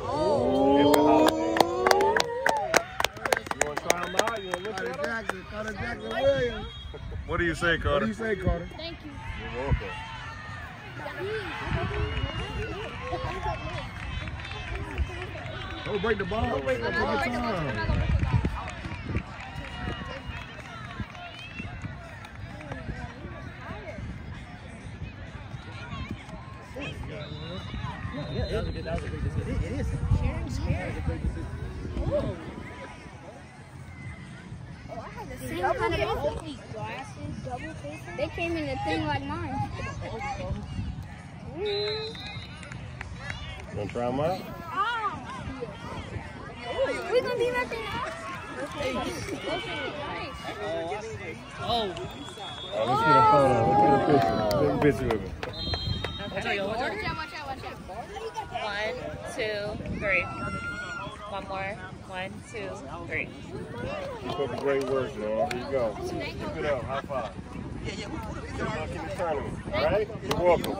Oh. You want to try them out? You want to look Carter at them? Jackson, Carter Jackson Williams. What do you say, Carter? What do you say, Carter? Thank you. You're welcome. Don't break the ball. Don't break the ball. Take your time. Same kind of glasses, double face. They came in a thing like mine. You want to try them out? Oh. We're gonna be right there. Oh, oh, let's get a photo. Let's get a picture. Take a picture with me. Okay, Watch out, watch out, watch out. one, two, three. One more. One, two, three. Keep up the great work, man. Here you go. Keep it up. High five. Good luck in the tournament. All right? You're welcome.